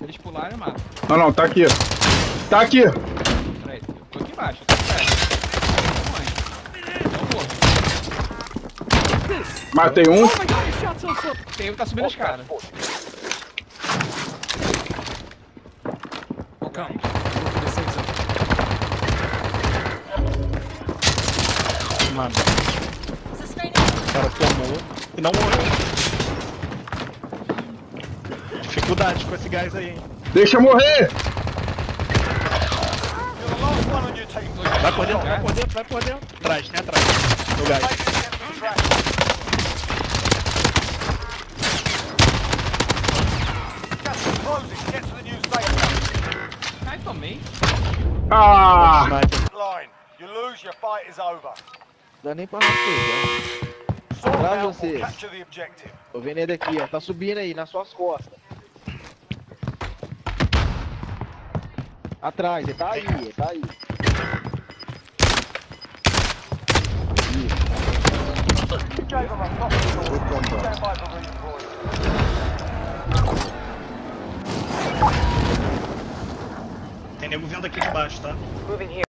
Eles pularam, eu mato. Não, não, tá aqui. Tá aqui. Peraí, eu tô aqui embaixo, eu tô aqui embaixo. Eu morro. Matei um. Oh. Tem um que tá subindo a escada. Calma. Descer aqui. Mano, o cara tomou e não morreu. Dificuldade com esse gás aí, hein? Deixa morrer. Your team. Vai por dentro, vai por dentro, vai por dentro. Atrás, tem atrás. No gás. Ai, tomei. Ah. Line. You lose, your fight is over. Dá nem pra rastejar. Atrás objective. Tô vendo ele aqui, ó. Tá subindo aí, nas suas costas. Atrás, ele tá aí, ele tá aí. Tem nego vindo aqui de baixo, tá? Moving here.